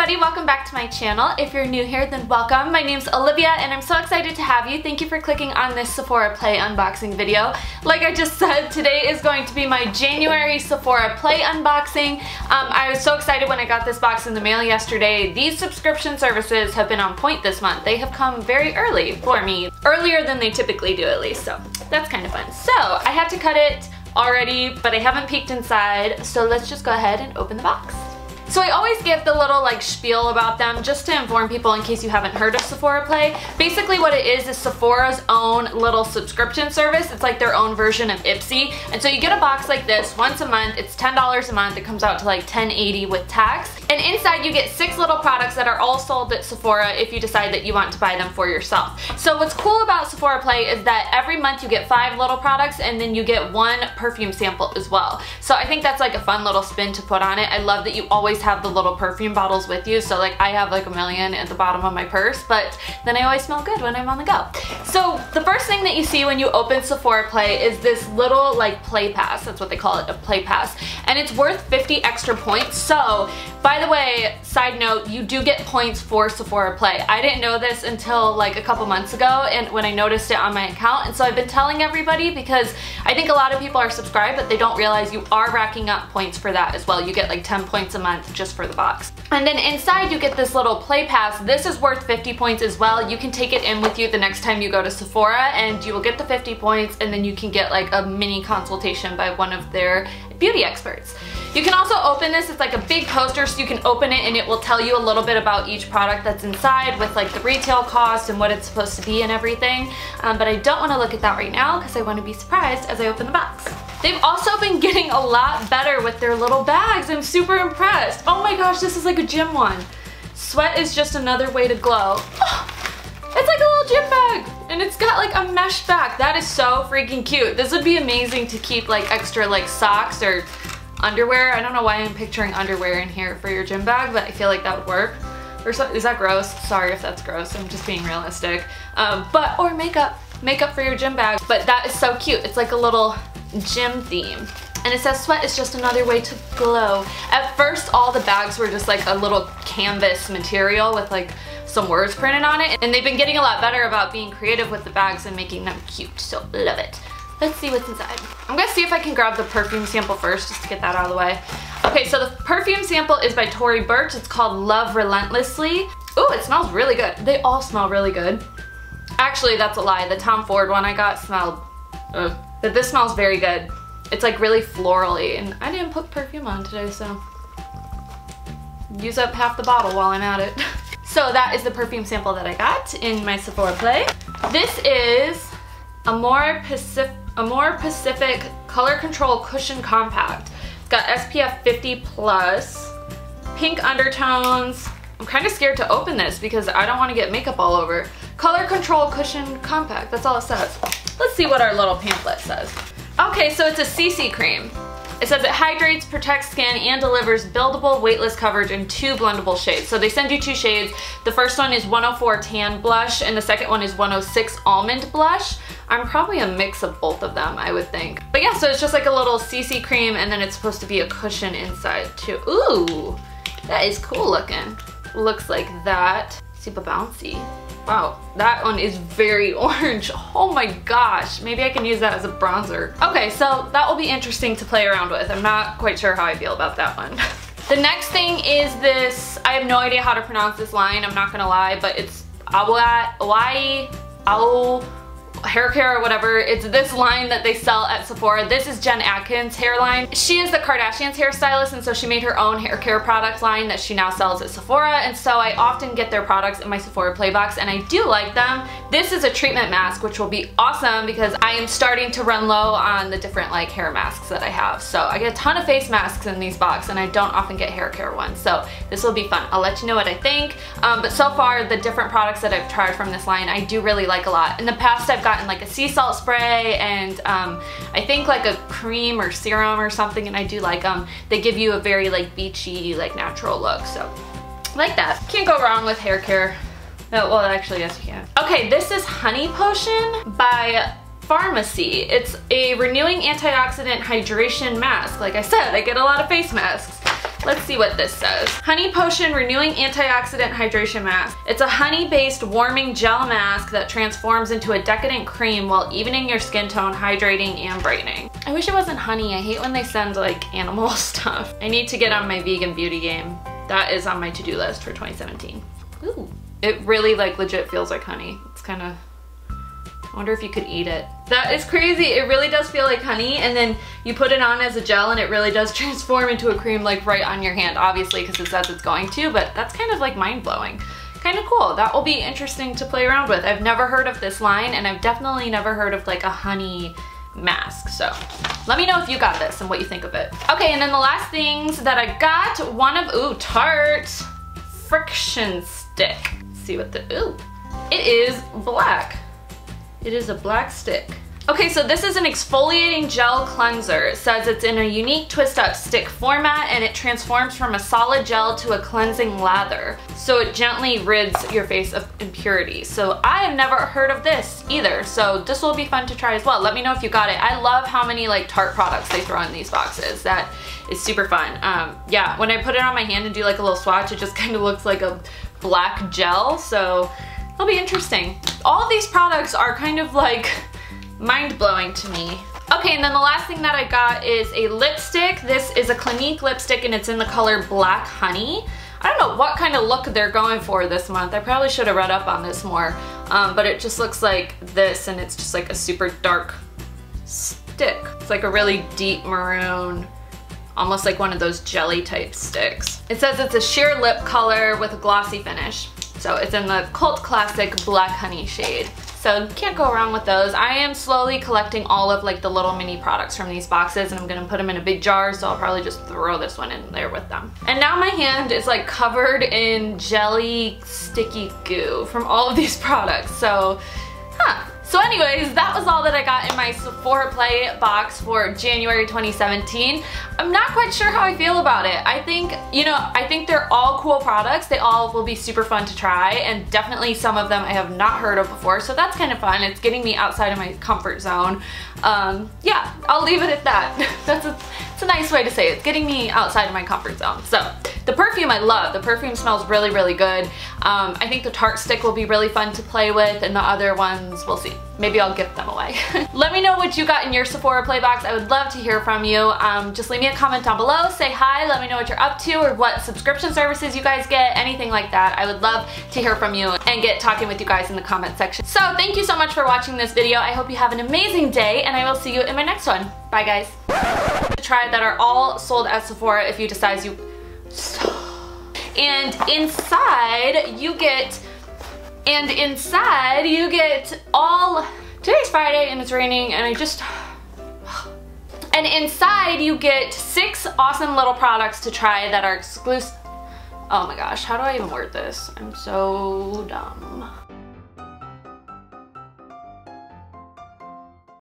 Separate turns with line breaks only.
everybody, welcome back to my channel. If you're new here, then welcome. My name's Olivia and I'm so excited to have you. Thank you for clicking on this Sephora Play unboxing video. Like I just said, today is going to be my January Sephora Play unboxing. Um, I was so excited when I got this box in the mail yesterday. These subscription services have been on point this month. They have come very early for me, earlier than they typically do at least, so that's kind of fun. So I had to cut it already, but I haven't peeked inside, so let's just go ahead and open the box. So I always give the little like spiel about them just to inform people in case you haven't heard of Sephora Play. Basically what it is is Sephora's own little subscription service. It's like their own version of Ipsy. And so you get a box like this once a month. It's $10 a month. It comes out to like $10.80 with tax. And inside you get six little products that are all sold at Sephora if you decide that you want to buy them for yourself. So what's cool about Sephora Play is that every month you get five little products and then you get one perfume sample as well. So I think that's like a fun little spin to put on it. I love that you always always have the little perfume bottles with you. So like I have like a million at the bottom of my purse, but then I always smell good when I'm on the go. So the first thing that you see when you open Sephora Play is this little like play pass. That's what they call it, a play pass. And it's worth 50 extra points. So by the way, side note, you do get points for Sephora Play. I didn't know this until like a couple months ago and when I noticed it on my account. And so I've been telling everybody because I think a lot of people are subscribed, but they don't realize you are racking up points for that as well. You get like 10 points a month just for the box. And then inside you get this little play pass. This is worth 50 points as well. You can take it in with you the next time you go to Sephora and you will get the 50 points and then you can get like a mini consultation by one of their beauty experts. You can also open this, it's like a big poster so you can open it and it will tell you a little bit about each product that's inside with like the retail cost and what it's supposed to be and everything. Um, but I don't want to look at that right now because I want to be surprised as I open the box. They've also been getting a lot better with their little bags. I'm super impressed. Oh my gosh, this is like a gym one. Sweat is just another way to glow. it's like a little gym bag and it's got like a mesh back. That is so freaking cute. This would be amazing to keep like extra like socks or underwear. I don't know why I'm picturing underwear in here for your gym bag, but I feel like that would work. Or so, is that gross? Sorry if that's gross. I'm just being realistic. Um, but, or makeup. Makeup for your gym bag. But that is so cute. It's like a little gym theme. And it says sweat is just another way to glow. At first, all the bags were just like a little canvas material with like some words printed on it. And they've been getting a lot better about being creative with the bags and making them cute. So love it. Let's see what's inside. I'm gonna see if I can grab the perfume sample first just to get that out of the way. Okay, so the perfume sample is by Tory Burch. It's called Love Relentlessly. Oh, it smells really good. They all smell really good. Actually, that's a lie. The Tom Ford one I got smelled, But this smells very good. It's like really florally and I didn't put perfume on today, so use up half the bottle while I'm at it. so that is the perfume sample that I got in my Sephora Play. This is Amore Pacific, Amore Pacific Color Control Cushion Compact. It's got SPF 50 plus, pink undertones. I'm kind of scared to open this because I don't want to get makeup all over. Color Control Cushion Compact, that's all it says. Let's see what our little pamphlet says. Okay, so it's a CC cream. It says it hydrates, protects skin, and delivers buildable weightless coverage in two blendable shades. So they send you two shades. The first one is 104 Tan Blush, and the second one is 106 Almond Blush. I'm probably a mix of both of them, I would think. But yeah, so it's just like a little CC cream, and then it's supposed to be a cushion inside too. Ooh, that is cool looking. Looks like that. Super bouncy. Wow, that one is very orange. Oh my gosh, maybe I can use that as a bronzer. Okay, so that will be interesting to play around with. I'm not quite sure how I feel about that one. the next thing is this, I have no idea how to pronounce this line, I'm not gonna lie, but it's Awa, Awai, Ao, hair care or whatever. It's this line that they sell at Sephora. This is Jen Atkin's hairline. She is the Kardashians hairstylist and so she made her own hair care product line that she now sells at Sephora and so I often get their products in my Sephora Playbox and I do like them. This is a treatment mask which will be awesome because I am starting to run low on the different like hair masks that I have. So I get a ton of face masks in these boxes and I don't often get hair care ones. So this will be fun. I'll let you know what I think. Um, but so far the different products that I've tried from this line I do really like a lot. In the past I've got gotten like a sea salt spray and um, I think like a cream or serum or something and I do like them. They give you a very like beachy like natural look so like that. Can't go wrong with hair care. No, well actually yes you can. Okay this is Honey Potion by Farmacy. It's a renewing antioxidant hydration mask. Like I said, I get a lot of face masks. Let's see what this says. Honey Potion Renewing Antioxidant Hydration Mask. It's a honey-based warming gel mask that transforms into a decadent cream while evening your skin tone, hydrating, and brightening. I wish it wasn't honey. I hate when they send like animal stuff. I need to get on my vegan beauty game. That is on my to-do list for 2017. Ooh. It really like legit feels like honey. It's kind of I wonder if you could eat it. That is crazy. It really does feel like honey and then you put it on as a gel and it really does transform into a cream like right on your hand, obviously because it says it's going to, but that's kind of like mind-blowing. Kind of cool. That will be interesting to play around with. I've never heard of this line and I've definitely never heard of like a honey mask. So let me know if you got this and what you think of it. Okay, and then the last things that I got, one of, ooh, Tarte Friction Stick. Let's see what the, ooh, it is black. It is a black stick. Okay, so this is an exfoliating gel cleanser. It says it's in a unique twist up stick format and it transforms from a solid gel to a cleansing lather. So it gently rids your face of impurities. So I have never heard of this either. So this will be fun to try as well. Let me know if you got it. I love how many like Tarte products they throw in these boxes. That is super fun. Um, yeah, when I put it on my hand and do like a little swatch, it just kind of looks like a black gel. So it'll be interesting. All these products are kind of like mind-blowing to me. Okay, and then the last thing that I got is a lipstick. This is a Clinique lipstick and it's in the color Black Honey. I don't know what kind of look they're going for this month. I probably should have read up on this more, um, but it just looks like this and it's just like a super dark stick. It's like a really deep maroon, almost like one of those jelly type sticks. It says it's a sheer lip color with a glossy finish. So it's in the cult classic Black Honey shade. So can't go wrong with those. I am slowly collecting all of like the little mini products from these boxes and I'm gonna put them in a big jar so I'll probably just throw this one in there with them. And now my hand is like covered in jelly sticky goo from all of these products. So. So anyways, that was all that I got in my Sephora Play box for January 2017. I'm not quite sure how I feel about it. I think, you know, I think they're all cool products. They all will be super fun to try and definitely some of them I have not heard of before. So that's kind of fun. It's getting me outside of my comfort zone. Um, yeah, I'll leave it at that. that's a, it's a nice way to say it. It's getting me outside of my comfort zone. So the perfume I love. The perfume smells really, really good. Um, I think the Tarte stick will be really fun to play with and the other ones, we'll see. Maybe I'll gift them away. Let me know what you got in your Sephora play box. I would love to hear from you. Um, just leave me a comment down below. Say hi. Let me know what you're up to or what subscription services you guys get. Anything like that. I would love to hear from you and get talking with you guys in the comment section. So thank you so much for watching this video. I hope you have an amazing day and I will see you in my next one. Bye guys. Try that are all sold at Sephora if you decide you... And inside you get and inside you get all, today's Friday and it's raining and I just, and inside you get six awesome little products to try that are exclusive. Oh my gosh, how do I even word this? I'm so dumb.